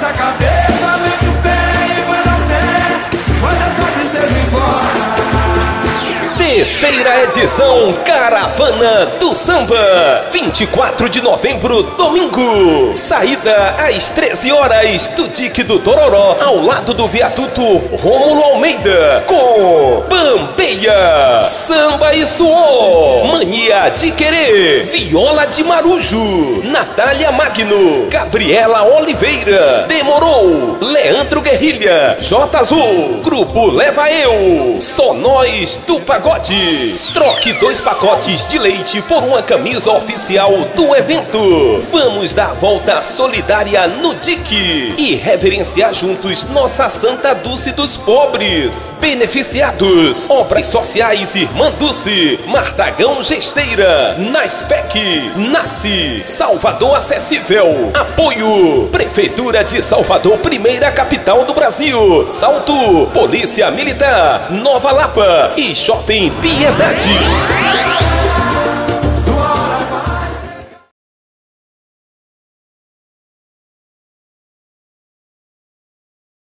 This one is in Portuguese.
坂 Terceira edição Caravana do Samba, 24 de novembro, domingo. Saída às 13 horas do Dique do Tororó, ao lado do viaduto Rômulo Almeida, com Pampeia, Samba e Suor, Mania de Querer, Viola de Marujo, Natália Magno, Gabriela Oliveira, Demorou, Leandro Guerrilha, J Azul, Grupo Leva Eu, Só Nós do Pagode. Troque dois pacotes de leite por uma camisa oficial do evento. Vamos dar volta solidária no DIC e reverenciar juntos nossa Santa Dulce dos Pobres. Beneficiados: Obras Sociais Irmã Dulce, Martagão Gesteira, Naspec, Nasce, Salvador Acessível. Apoio: Prefeitura de Salvador, primeira capital do Brasil. Salto, Polícia Militar, Nova Lapa e Shopping Piedade.